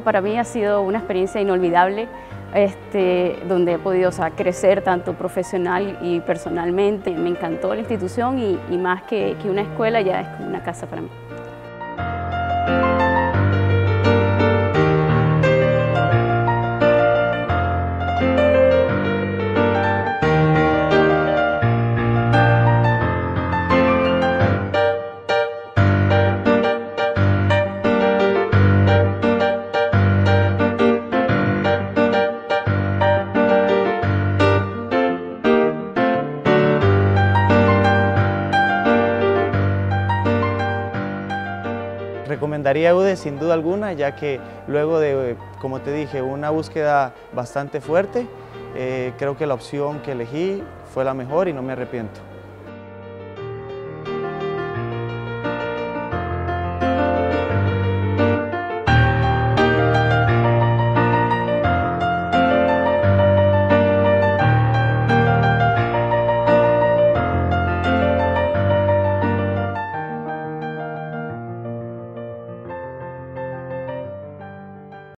para mí ha sido una experiencia inolvidable, este, donde he podido crecer tanto profesional y personalmente. Me encantó la institución y, más que, que una escuela ya es como una casa para mí. Recomendaría UDE sin duda alguna, ya que luego de, como te dije, una búsqueda bastante fuerte, eh, creo que la opción que elegí fue la mejor y no me arrepiento.